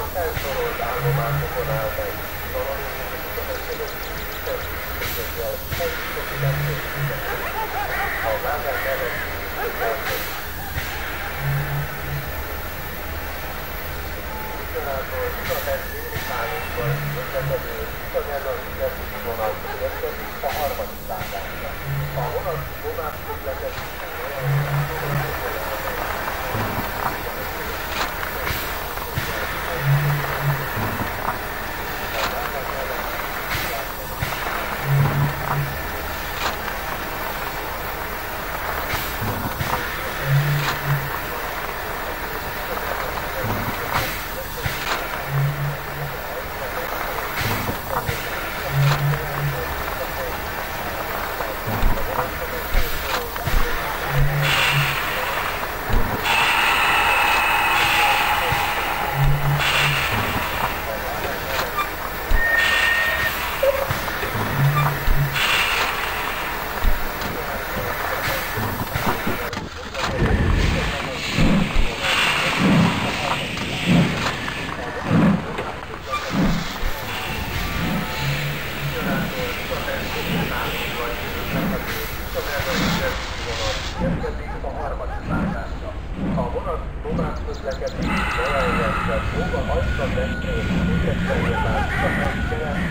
a felsorolt állomásokon áll meg. Valami közösséggel egyszerű lehetőséget. A vállal nevet Viszonától Budapest déli szállókkal közlekedő Viszonyállal Vigyeszi vonat érkezik érkezik a harmadik vágásra. A vonat tovább közlekedik Balajrendszer, Óva, Ajka, Veszély, Székesfehérvár, Szabadkelet,